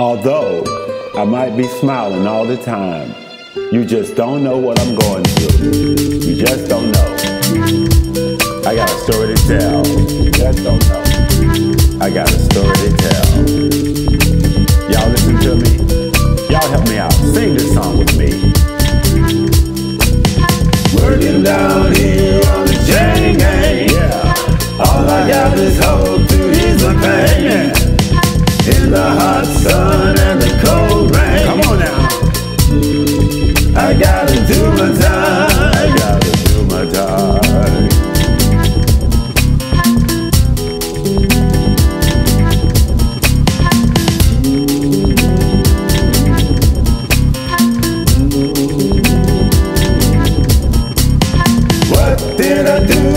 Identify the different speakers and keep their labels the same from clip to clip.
Speaker 1: Although I might be smiling all the time, you just don't know what I'm going through. You just don't know. I got a story to tell. You just don't know. I got a story to tell. Y'all listen to me. Y'all help me out. Sing this song with me.
Speaker 2: Working down here on the chain gang.
Speaker 1: Yeah.
Speaker 2: All I got is hope did I do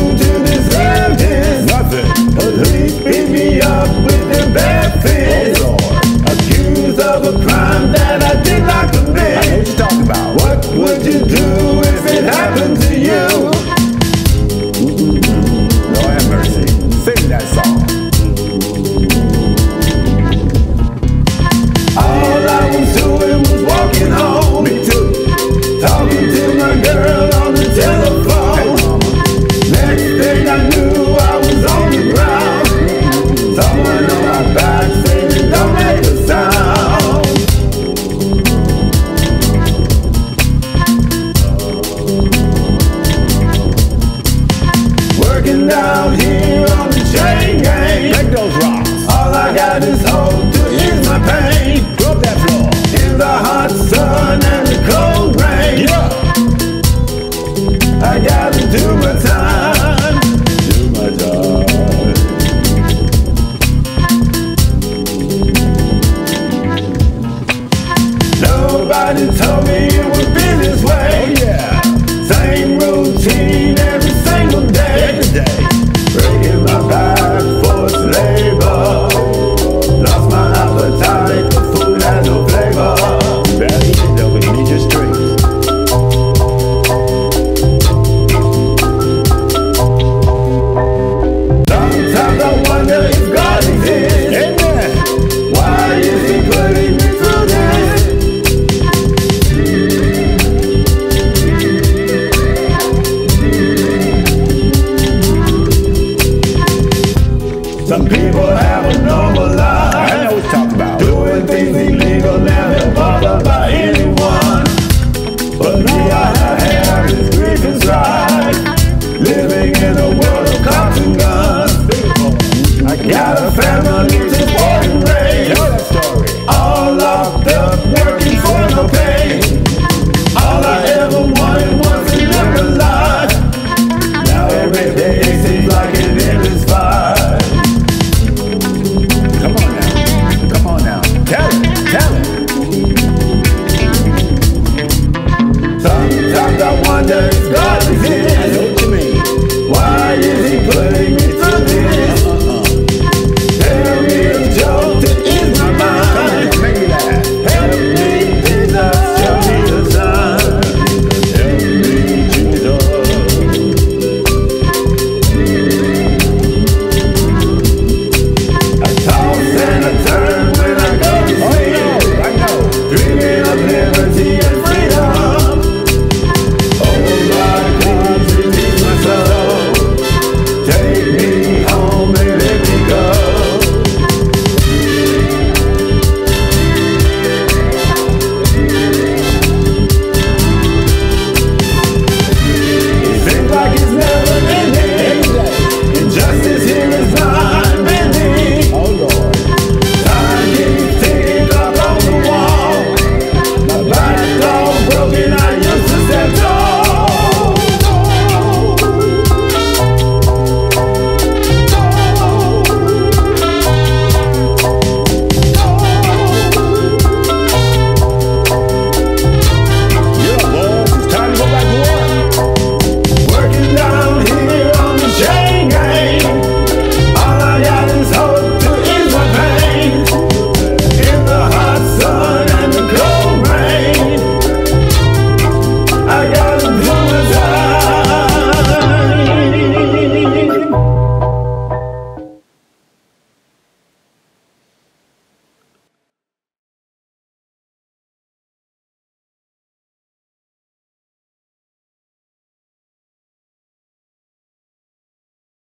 Speaker 2: Got is to ease my pain.
Speaker 1: Rub that floor.
Speaker 2: In the hot sun and the cold rain.
Speaker 1: Yeah.
Speaker 2: I gotta do my time.
Speaker 1: Do my job.
Speaker 2: Nobody told me it would be this
Speaker 1: Oh
Speaker 2: way.
Speaker 1: yeah.
Speaker 2: Same routine Some people have a normal life.
Speaker 1: I know what you're talking about.
Speaker 2: Doing things illegal, never bothered by anyone. But me, I have this grief and. Living in a world of cops and guns. I got a family to support and raise.
Speaker 1: Tell that story.
Speaker 2: All locked up, working for no pay. All I God.